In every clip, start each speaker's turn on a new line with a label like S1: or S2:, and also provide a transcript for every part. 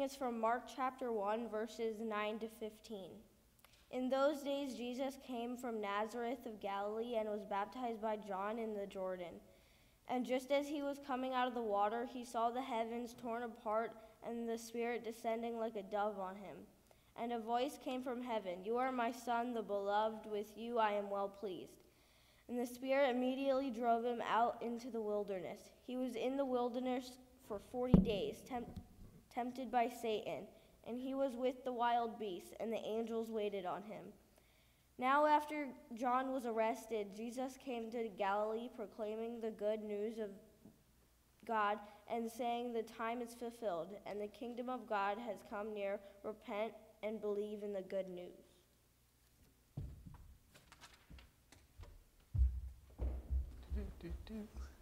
S1: reading is from Mark chapter 1, verses 9 to 15. In those days, Jesus came from Nazareth of Galilee and was baptized by John in the Jordan. And just as he was coming out of the water, he saw the heavens torn apart and the Spirit descending like a dove on him. And a voice came from heaven You are my Son, the beloved, with you I am well pleased. And the Spirit immediately drove him out into the wilderness. He was in the wilderness for forty days, temp- tempted by Satan, and he was with the wild beasts, and the angels waited on him. Now, after John was arrested, Jesus came to Galilee proclaiming the good news of God and saying, The time is fulfilled, and the kingdom of God has come near. Repent and believe in the good news.
S2: Of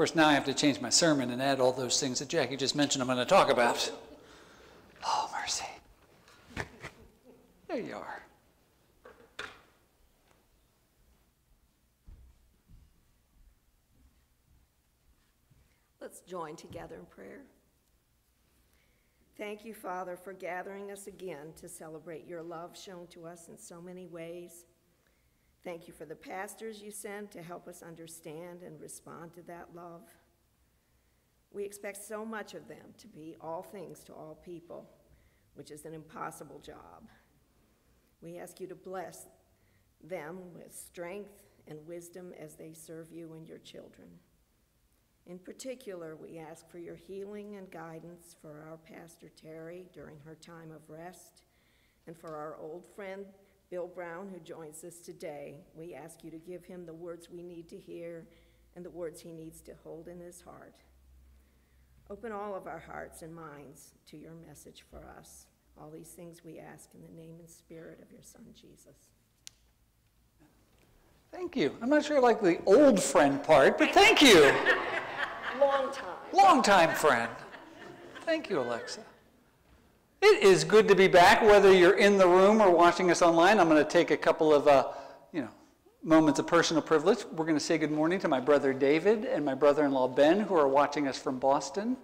S2: course, now I have to change my sermon and add all those things that Jackie just mentioned I'm going to talk about. Oh, mercy. There you are.
S3: Let's join together in prayer. Thank you, Father, for gathering us again to celebrate your love shown to us in so many ways. Thank you for the pastors you sent to help us understand and respond to that love. We expect so much of them to be all things to all people, which is an impossible job. We ask you to bless them with strength and wisdom as they serve you and your children. In particular, we ask for your healing and guidance for our Pastor Terry during her time of rest, and for our old friend Bill Brown, who joins us today. We ask you to give him the words we need to hear and the words he needs to hold in his heart. Open all of our hearts and minds to your message for us. All these things we ask in the name and spirit of your Son, Jesus.
S2: Thank you. I'm not sure I like the old friend part, but thank you.
S3: Long time.
S2: Long time friend. Thank you, Alexa. It is good to be back, whether you're in the room or watching us online. I'm going to take a couple of, uh, you know, moments of personal privilege. We're going to say good morning to my brother David and my brother-in-law Ben, who are watching us from Boston.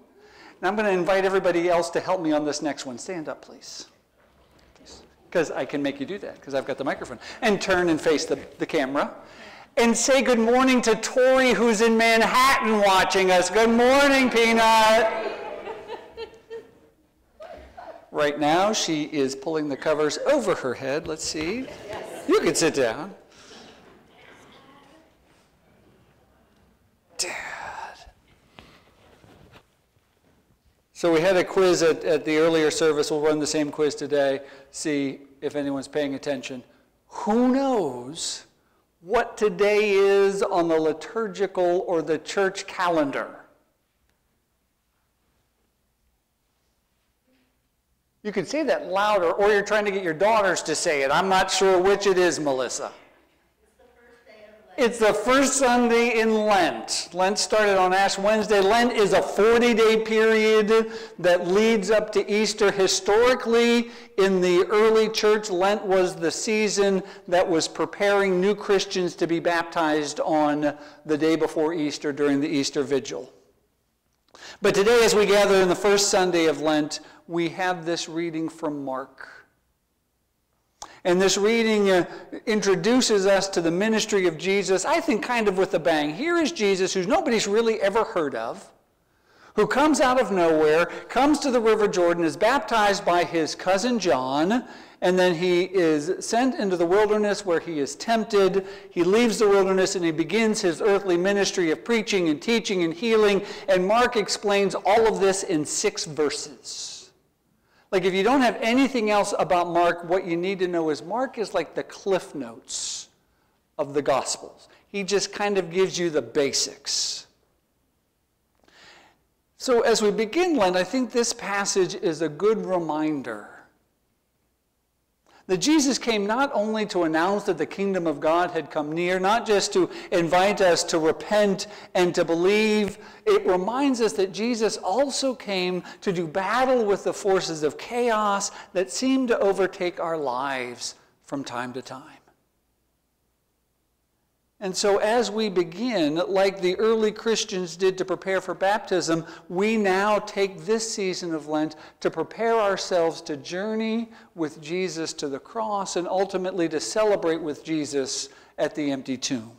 S2: And I'm going to invite everybody else to help me on this next one. Stand up, please. Because I can make you do that, because I've got the microphone. And turn and face the, the camera. And say good morning to Tori, who's in Manhattan watching us. Good morning, Peanut. Right now, she is pulling the covers over her head. Let's see. You can sit down. Dad. So we had a quiz at, at the earlier service. We'll run the same quiz today, see if anyone's paying attention. Who knows what today is on the liturgical or the church calendar? You can say that louder, or you're trying to get your daughters to say it. I'm not sure which it is, Melissa. It's the first Sunday in Lent. Lent started on Ash Wednesday. Lent is a 40 day period that leads up to Easter. Historically, in the early church, Lent was the season that was preparing new Christians to be baptized on the day before Easter during the Easter Vigil. But today, as we gather in the first Sunday of Lent, we have this reading from Mark. And this reading uh, introduces us to the ministry of Jesus, I think, kind of with a bang. Here is Jesus, who nobody's really ever heard of, who comes out of nowhere, comes to the River Jordan, is baptized by his cousin John, and then he is sent into the wilderness where he is tempted. He leaves the wilderness and he begins his earthly ministry of preaching and teaching and healing. And Mark explains all of this in six verses. Like, if you don't have anything else about Mark, what you need to know is Mark is like the cliff notes of the Gospels. He just kind of gives you the basics. So, as we begin Lent, I think this passage is a good reminder that Jesus came not only to announce that the kingdom of God had come near, not just to invite us to repent and to believe, it reminds us that Jesus also came to do battle with the forces of chaos that seem to overtake our lives from time to time. And so, as we begin, like the early Christians did to prepare for baptism, we now take this season of Lent to prepare ourselves to journey with Jesus to the cross and ultimately to celebrate with Jesus at the empty tomb.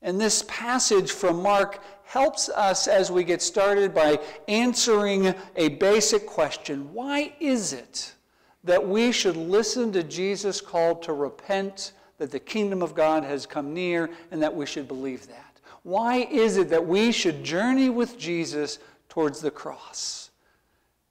S2: And this passage from Mark helps us as we get started by answering a basic question Why is it that we should listen to Jesus' call to repent? That the kingdom of God has come near and that we should believe that? Why is it that we should journey with Jesus towards the cross?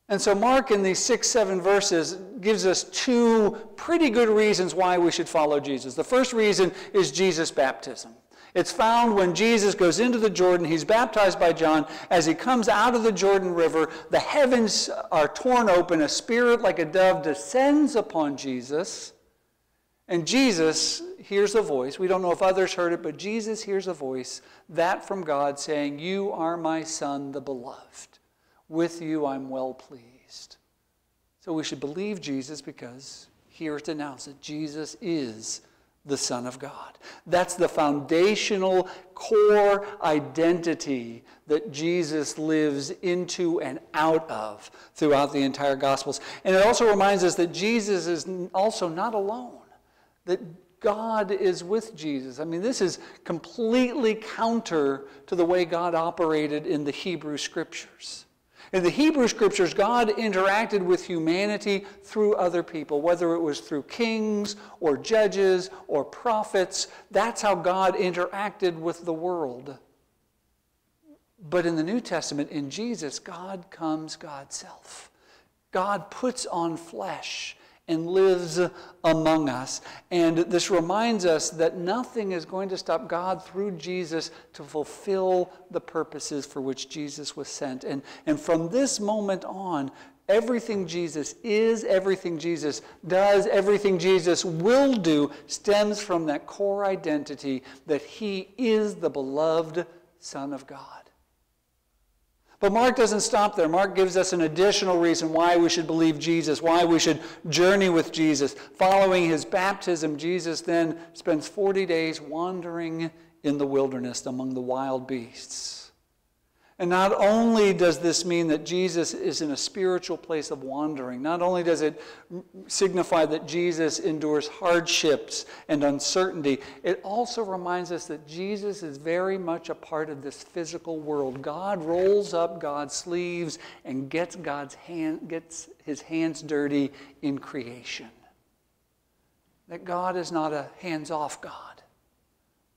S2: And so, Mark, in these six, seven verses, gives us two pretty good reasons why we should follow Jesus. The first reason is Jesus' baptism. It's found when Jesus goes into the Jordan, he's baptized by John. As he comes out of the Jordan River, the heavens are torn open, a spirit like a dove descends upon Jesus. And Jesus hears a voice. We don't know if others heard it, but Jesus hears a voice, that from God, saying, You are my Son, the beloved. With you I'm well pleased. So we should believe Jesus because here it's announced that Jesus is the Son of God. That's the foundational core identity that Jesus lives into and out of throughout the entire Gospels. And it also reminds us that Jesus is also not alone that God is with Jesus. I mean, this is completely counter to the way God operated in the Hebrew Scriptures. In the Hebrew Scriptures, God interacted with humanity through other people, whether it was through kings or judges or prophets. That's how God interacted with the world. But in the New Testament, in Jesus, God comes God's self. God puts on flesh and lives among us. And this reminds us that nothing is going to stop God through Jesus to fulfill the purposes for which Jesus was sent. And, and from this moment on, everything Jesus is, everything Jesus does, everything Jesus will do stems from that core identity that he is the beloved Son of God. But Mark doesn't stop there. Mark gives us an additional reason why we should believe Jesus, why we should journey with Jesus. Following his baptism, Jesus then spends 40 days wandering in the wilderness among the wild beasts. And not only does this mean that Jesus is in a spiritual place of wandering, not only does it signify that Jesus endures hardships and uncertainty, it also reminds us that Jesus is very much a part of this physical world. God rolls up God's sleeves and gets God's hand gets his hands dirty in creation. That God is not a hands-off God.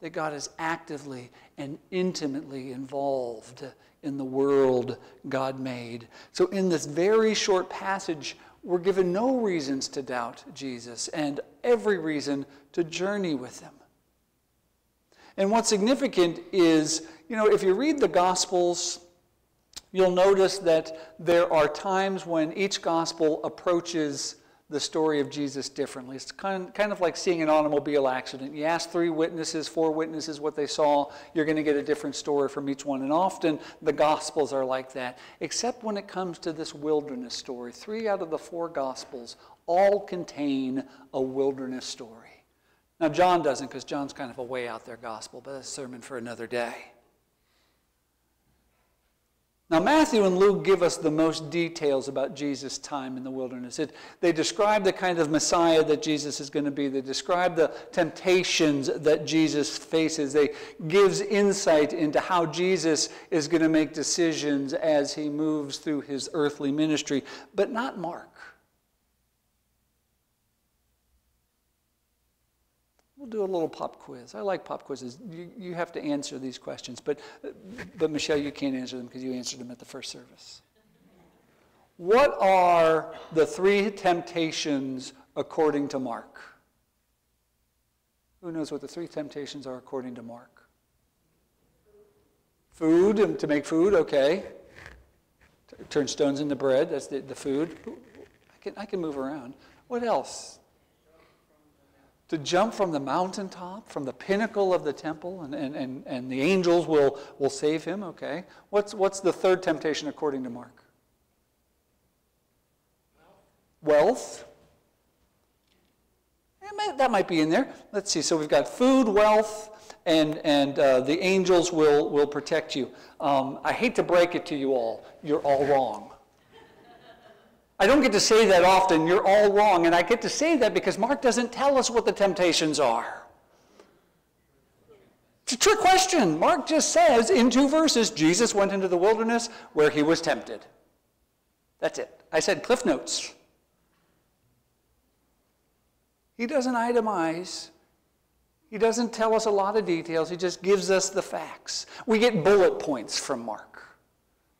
S2: That God is actively and intimately involved in the world God made. So, in this very short passage, we're given no reasons to doubt Jesus and every reason to journey with him. And what's significant is, you know, if you read the Gospels, you'll notice that there are times when each Gospel approaches the story of Jesus differently. It's kind, kind of like seeing an automobile accident. You ask three witnesses, four witnesses what they saw, you're going to get a different story from each one. And often the Gospels are like that, except when it comes to this wilderness story. Three out of the four Gospels all contain a wilderness story. Now, John doesn't because John's kind of a way out there gospel, but that's a sermon for another day. Now, Matthew and Luke give us the most details about Jesus' time in the wilderness. It, they describe the kind of Messiah that Jesus is going to be. They describe the temptations that Jesus faces. They gives insight into how Jesus is going to make decisions as he moves through his earthly ministry, but not Mark. We'll do a little pop quiz. I like pop quizzes. You, you have to answer these questions, but, but Michelle, you can't answer them because you answered them at the first service. What are the three temptations according to Mark? Who knows what the three temptations are according to Mark? Food, um, to make food, okay. Turn stones into bread, that's the, the food. I can, I can move around. What else? To jump from the mountaintop, from the pinnacle of the temple, and, and, and, and the angels will, will save him, okay? What's, what's the third temptation according to Mark? Wealth. that might be in there. Let's see. So we've got food, wealth, and, and uh, the angels will, will protect you. Um, I hate to break it to you all. You're all wrong. I don't get to say that often. You're all wrong. And I get to say that because Mark doesn't tell us what the temptations are. It's a trick question. Mark just says in two verses Jesus went into the wilderness where he was tempted. That's it. I said Cliff Notes. He doesn't itemize. He doesn't tell us a lot of details. He just gives us the facts. We get bullet points from Mark.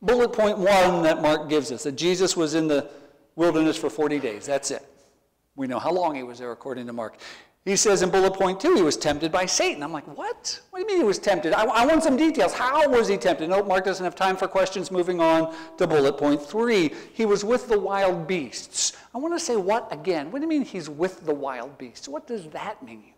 S2: Bullet point one that Mark gives us that Jesus was in the wilderness for 40 days. That's it. We know how long he was there according to Mark. He says in bullet point two, he was tempted by Satan. I'm like, what? What do you mean he was tempted? I, I, want some details. How was he tempted? No, Mark doesn't have time for questions. Moving on to bullet point three, he was with the wild beasts. I want to say what again? What do you mean he's with the wild beasts? What does that mean?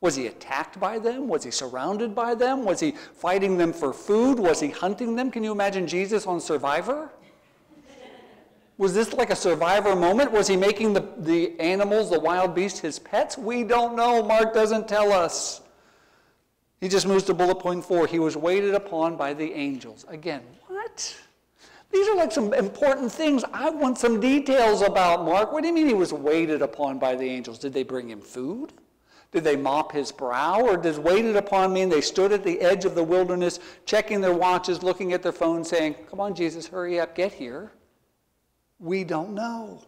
S2: Was he attacked by them? Was he surrounded by them? Was he fighting them for food? Was he hunting them? Can you imagine Jesus on Survivor? Was this like a survivor moment? Was he making the, the animals, the wild beasts, his pets? We don't know. Mark doesn't tell us. He just moves to bullet point four. He was waited upon by the angels. Again, what? These are like some important things. I want some details about Mark. What do you mean he was waited upon by the angels? Did they bring him food? Did they mop his brow? Or does waited upon mean they stood at the edge of the wilderness, checking their watches, looking at their phones, saying, Come on, Jesus, hurry up, get here? We don't know.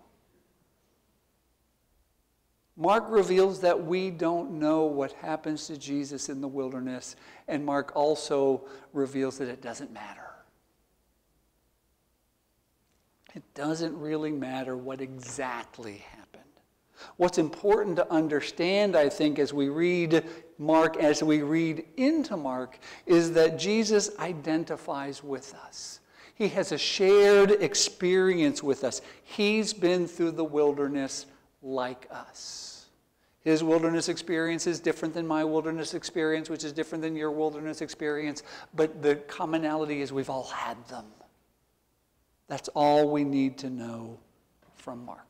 S2: Mark reveals that we don't know what happens to Jesus in the wilderness, and Mark also reveals that it doesn't matter. It doesn't really matter what exactly happened. What's important to understand, I think, as we read Mark, as we read into Mark, is that Jesus identifies with us. He has a shared experience with us. He's been through the wilderness like us. His wilderness experience is different than my wilderness experience, which is different than your wilderness experience, but the commonality is we've all had them. That's all we need to know from Mark.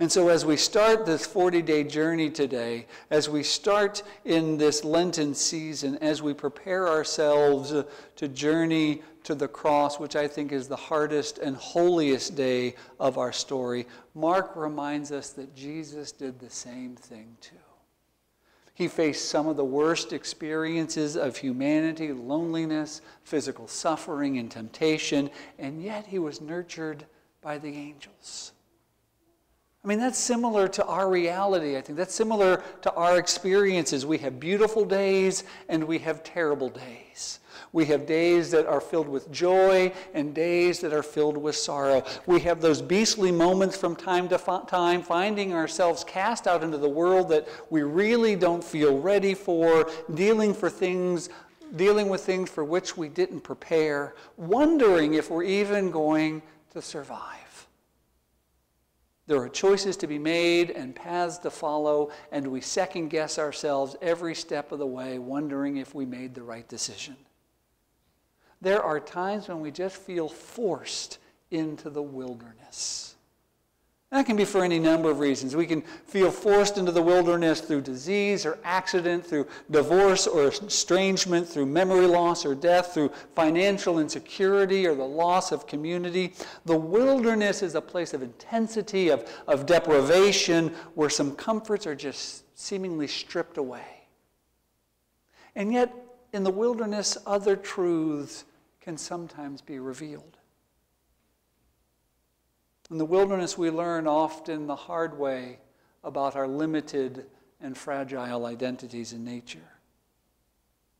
S2: And so, as we start this 40 day journey today, as we start in this Lenten season, as we prepare ourselves to journey to the cross, which I think is the hardest and holiest day of our story, Mark reminds us that Jesus did the same thing too. He faced some of the worst experiences of humanity loneliness, physical suffering, and temptation, and yet he was nurtured by the angels. I mean, that's similar to our reality, I think. That's similar to our experiences. We have beautiful days and we have terrible days. We have days that are filled with joy and days that are filled with sorrow. We have those beastly moments from time to time, finding ourselves cast out into the world that we really don't feel ready for, dealing for things, dealing with things for which we didn't prepare, wondering if we're even going to survive. There are choices to be made and paths to follow, and we second guess ourselves every step of the way, wondering if we made the right decision. There are times when we just feel forced into the wilderness. That can be for any number of reasons. We can feel forced into the wilderness through disease or accident, through divorce or estrangement, through memory loss or death, through financial insecurity or the loss of community. The wilderness is a place of intensity, of, of deprivation, where some comforts are just seemingly stripped away. And yet, in the wilderness, other truths can sometimes be revealed. In the wilderness, we learn often the hard way about our limited and fragile identities in nature.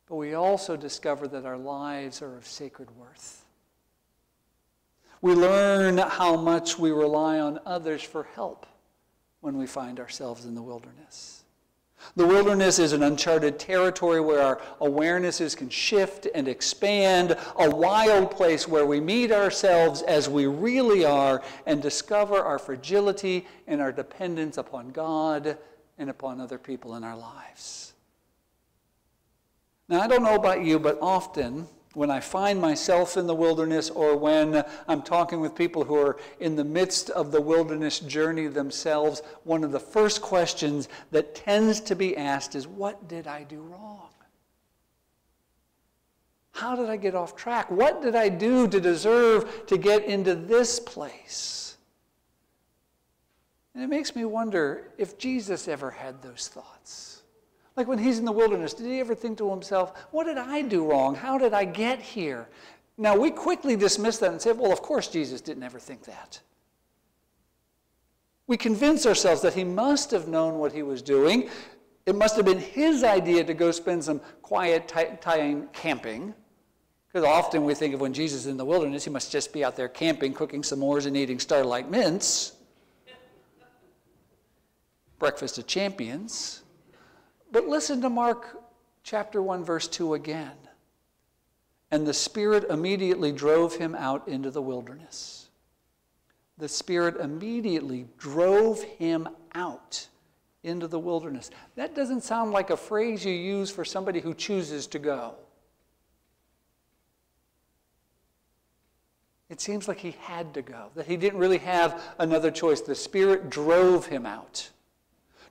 S2: But we also discover that our lives are of sacred worth. We learn how much we rely on others for help when we find ourselves in the wilderness. The wilderness is an uncharted territory where our awarenesses can shift and expand, a wild place where we meet ourselves as we really are and discover our fragility and our dependence upon God and upon other people in our lives. Now, I don't know about you, but often when I find myself in the wilderness or when I'm talking with people who are in the midst of the wilderness journey themselves, one of the first questions that tends to be asked is, What did I do wrong? How did I get off track? What did I do to deserve to get into this place? And it makes me wonder if Jesus ever had those thoughts. Like when he's in the wilderness, did he ever think to himself, what did I do wrong? How did I get here? Now, we quickly dismiss that and say, well, of course Jesus didn't ever think that. We convince ourselves that he must have known what he was doing. It must have been his idea to go spend some quiet time camping. Because often we think of when Jesus is in the wilderness, he must just be out there camping, cooking s'mores, and eating starlight mints. Breakfast of champions. But listen to Mark chapter 1, verse 2 again. And the Spirit immediately drove him out into the wilderness. The Spirit immediately drove him out into the wilderness. That doesn't sound like a phrase you use for somebody who chooses to go. It seems like he had to go, that he didn't really have another choice. The Spirit drove him out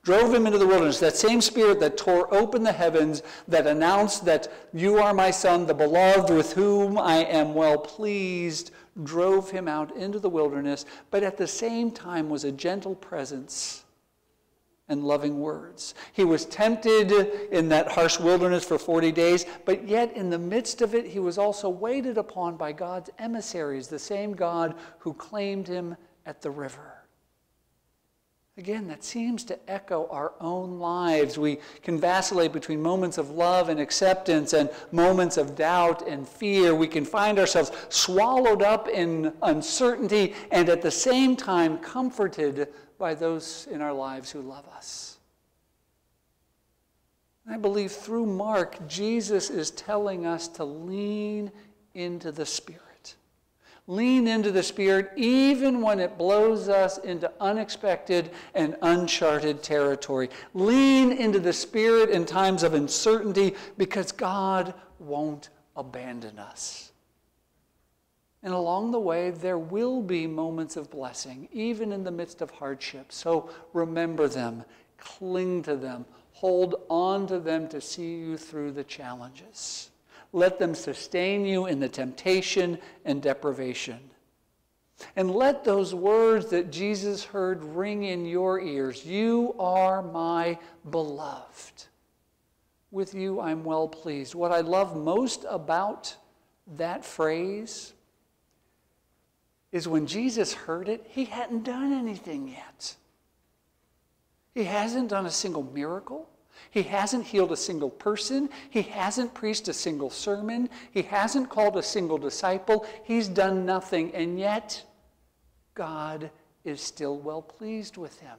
S2: drove him into the wilderness. That same spirit that tore open the heavens, that announced that you are my son, the beloved, with whom I am well pleased, drove him out into the wilderness, but at the same time was a gentle presence and loving words. He was tempted in that harsh wilderness for 40 days, but yet in the midst of it, he was also waited upon by God's emissaries, the same God who claimed him at the river. Again, that seems to echo our own lives. We can vacillate between moments of love and acceptance and moments of doubt and fear. We can find ourselves swallowed up in uncertainty and at the same time comforted by those in our lives who love us. I believe through Mark, Jesus is telling us to lean into the Spirit. Lean into the Spirit even when it blows us into unexpected and uncharted territory. Lean into the Spirit in times of uncertainty because God won't abandon us. And along the way, there will be moments of blessing, even in the midst of hardship. So remember them, cling to them, hold on to them to see you through the challenges. Let them sustain you in the temptation and deprivation. And let those words that Jesus heard ring in your ears You are my beloved. With you I'm well pleased. What I love most about that phrase is when Jesus heard it, he hadn't done anything yet. He hasn't done a single miracle. He hasn't healed a single person. He hasn't preached a single sermon. He hasn't called a single disciple. He's done nothing. And yet, God is still well pleased with him.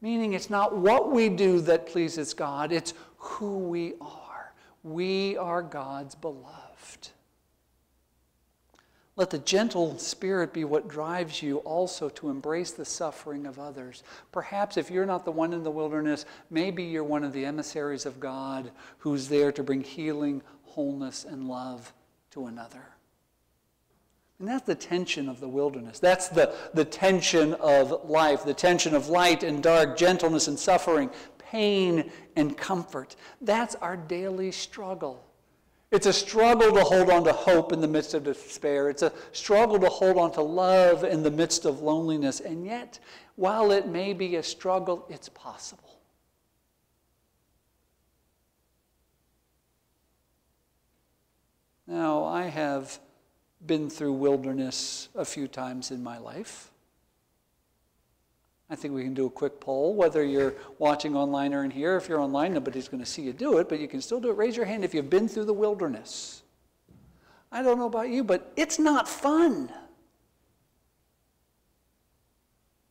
S2: Meaning, it's not what we do that pleases God, it's who we are. We are God's beloved. Let the gentle spirit be what drives you also to embrace the suffering of others. Perhaps if you're not the one in the wilderness, maybe you're one of the emissaries of God who's there to bring healing, wholeness, and love to another. And that's the tension of the wilderness. That's the, the tension of life, the tension of light and dark, gentleness and suffering, pain and comfort. That's our daily struggle. It's a struggle to hold on to hope in the midst of despair. It's a struggle to hold on to love in the midst of loneliness. And yet, while it may be a struggle, it's possible. Now, I have been through wilderness a few times in my life. I think we can do a quick poll, whether you're watching online or in here. If you're online, nobody's going to see you do it, but you can still do it. Raise your hand if you've been through the wilderness. I don't know about you, but it's not fun.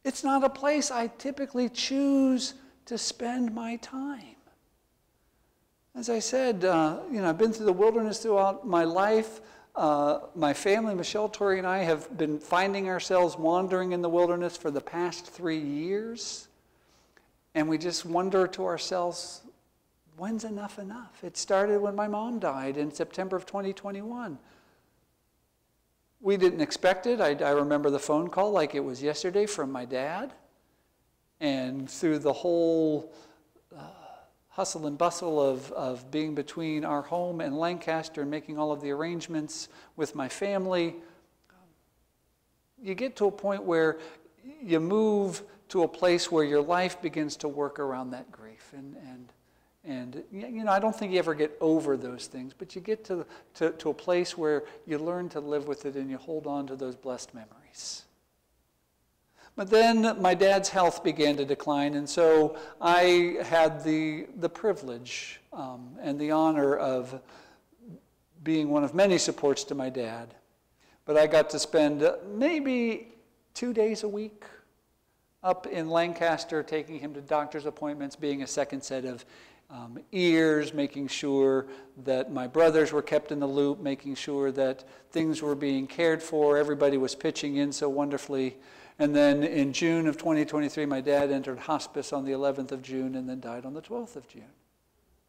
S2: It's not a place I typically choose to spend my time. As I said, uh, you know, I've been through the wilderness throughout my life. Uh, my family, Michelle, Tori, and I have been finding ourselves wandering in the wilderness for the past three years. And we just wonder to ourselves, when's enough enough? It started when my mom died in September of 2021. We didn't expect it. I, I remember the phone call like it was yesterday from my dad. And through the whole hustle and bustle of, of being between our home and Lancaster and making all of the arrangements with my family, you get to a point where you move to a place where your life begins to work around that grief. And, and, and you know, I don't think you ever get over those things, but you get to, to, to a place where you learn to live with it and you hold on to those blessed memories. But then my dad's health began to decline, and so I had the, the privilege um, and the honor of being one of many supports to my dad. But I got to spend maybe two days a week up in Lancaster, taking him to doctor's appointments, being a second set of um, ears, making sure that my brothers were kept in the loop, making sure that things were being cared for. Everybody was pitching in so wonderfully. And then in June of 2023, my dad entered hospice on the 11th of June and then died on the 12th of June.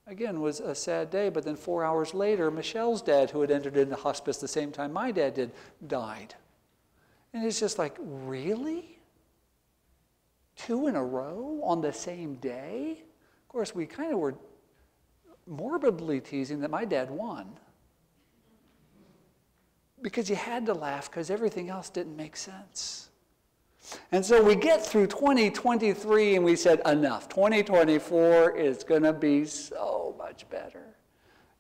S2: Again, was a sad day, but then four hours later, Michelle's dad, who had entered into hospice the same time my dad did, died. And it's just like, really? Two in a row on the same day? Of course, we kind of were morbidly teasing that my dad won. Because you had to laugh because everything else didn't make sense. And so we get through 2023 and we said, enough. 2024 is going to be so much better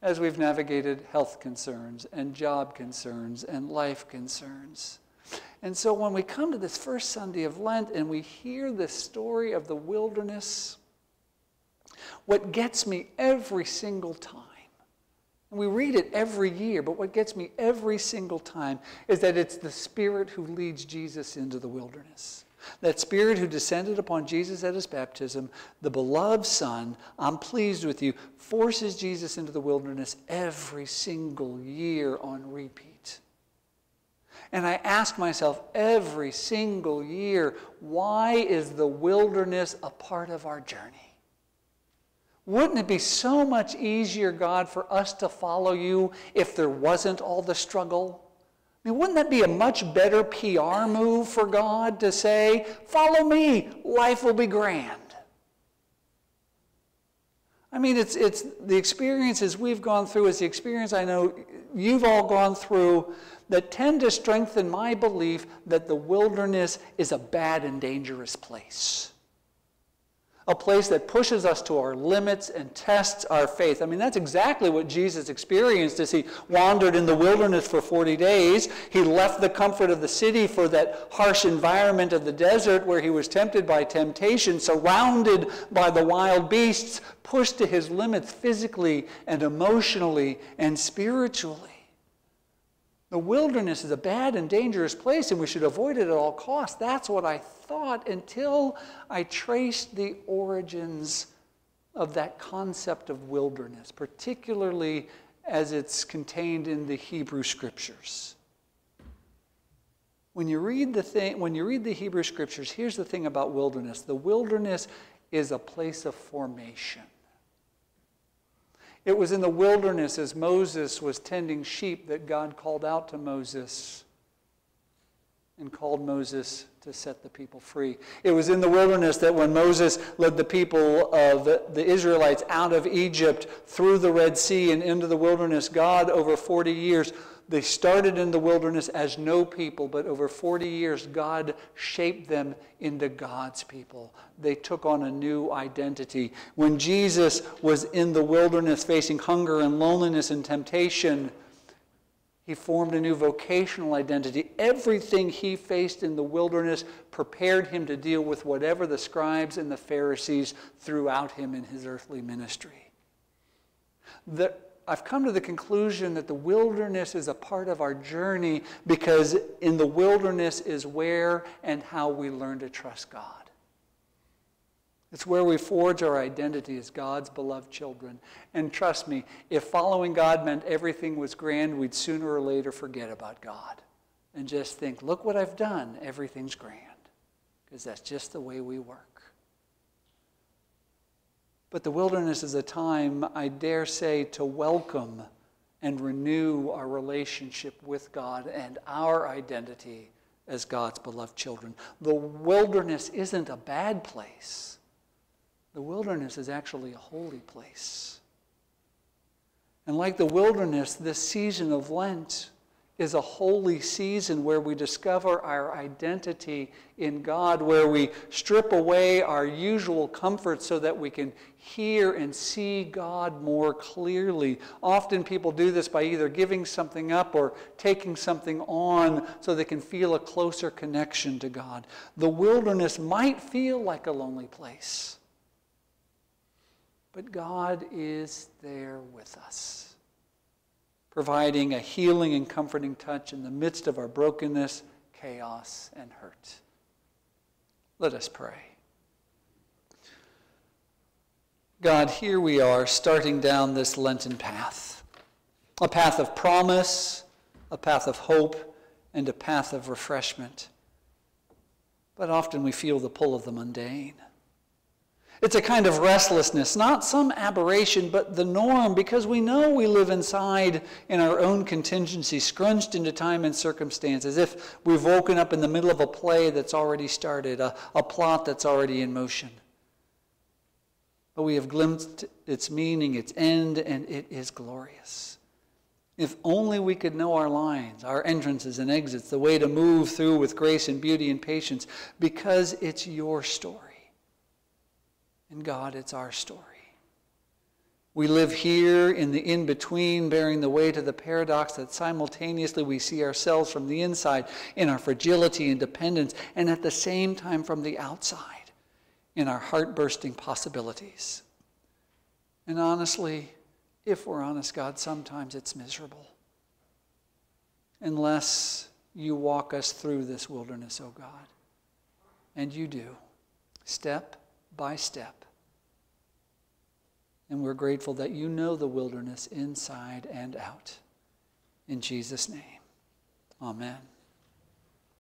S2: as we've navigated health concerns and job concerns and life concerns. And so when we come to this first Sunday of Lent and we hear the story of the wilderness, what gets me every single time we read it every year, but what gets me every single time is that it's the Spirit who leads Jesus into the wilderness. That Spirit who descended upon Jesus at his baptism, the beloved Son, I'm pleased with you, forces Jesus into the wilderness every single year on repeat. And I ask myself every single year, why is the wilderness a part of our journey? Wouldn't it be so much easier, God, for us to follow you if there wasn't all the struggle? I mean, wouldn't that be a much better PR move for God to say, follow me, life will be grand? I mean, it's, it's the experiences we've gone through is the experience I know you've all gone through that tend to strengthen my belief that the wilderness is a bad and dangerous place a place that pushes us to our limits and tests our faith. I mean, that's exactly what Jesus experienced as he wandered in the wilderness for 40 days. He left the comfort of the city for that harsh environment of the desert where he was tempted by temptation, surrounded by the wild beasts, pushed to his limits physically and emotionally and spiritually. The wilderness is a bad and dangerous place, and we should avoid it at all costs. That's what I thought until I traced the origins of that concept of wilderness, particularly as it's contained in the Hebrew scriptures. When you read the thing, when you read the Hebrew scriptures, here's the thing about wilderness. The wilderness is a place of formation. It was in the wilderness as Moses was tending sheep that God called out to Moses and called Moses to set the people free. It was in the wilderness that when Moses led the people of the Israelites out of Egypt through the Red Sea and into the wilderness, God, over 40 years, they started in the wilderness as no people, but over 40 years, God shaped them into God's people. They took on a new identity. When Jesus was in the wilderness facing hunger and loneliness and temptation, he formed a new vocational identity. Everything he faced in the wilderness prepared him to deal with whatever the scribes and the Pharisees threw out him in his earthly ministry. The, I've come to the conclusion that the wilderness is a part of our journey because in the wilderness is where and how we learn to trust God. It's where we forge our identity as God's beloved children. And trust me, if following God meant everything was grand, we'd sooner or later forget about God and just think, look what I've done, everything's grand. Because that's just the way we work. But the wilderness is a time, I dare say, to welcome and renew our relationship with God and our identity as God's beloved children. The wilderness isn't a bad place, the wilderness is actually a holy place. And like the wilderness, this season of Lent is a holy season where we discover our identity in God, where we strip away our usual comforts so that we can hear and see God more clearly. Often people do this by either giving something up or taking something on so they can feel a closer connection to God. The wilderness might feel like a lonely place, but God is there with us providing a healing and comforting touch in the midst of our brokenness, chaos, and hurt. Let us pray. God, here we are starting down this Lenten path a path of promise, a path of hope, and a path of refreshment. But often we feel the pull of the mundane. It's a kind of restlessness, not some aberration, but the norm, because we know we live inside in our own contingency, scrunched into time and circumstance, as if we've woken up in the middle of a play that's already started, a, a plot that's already in motion. But we have glimpsed its meaning, its end, and it is glorious. If only we could know our lines, our entrances and exits, the way to move through with grace and beauty and patience, because it's your story. And God, it's our story. We live here in the in between, bearing the weight of the paradox that simultaneously we see ourselves from the inside in our fragility and dependence, and at the same time from the outside in our heart bursting possibilities. And honestly, if we're honest, God, sometimes it's miserable. Unless you walk us through this wilderness, oh God. And you do, step by step. And we're grateful that you know the wilderness inside and out. In Jesus' name, amen.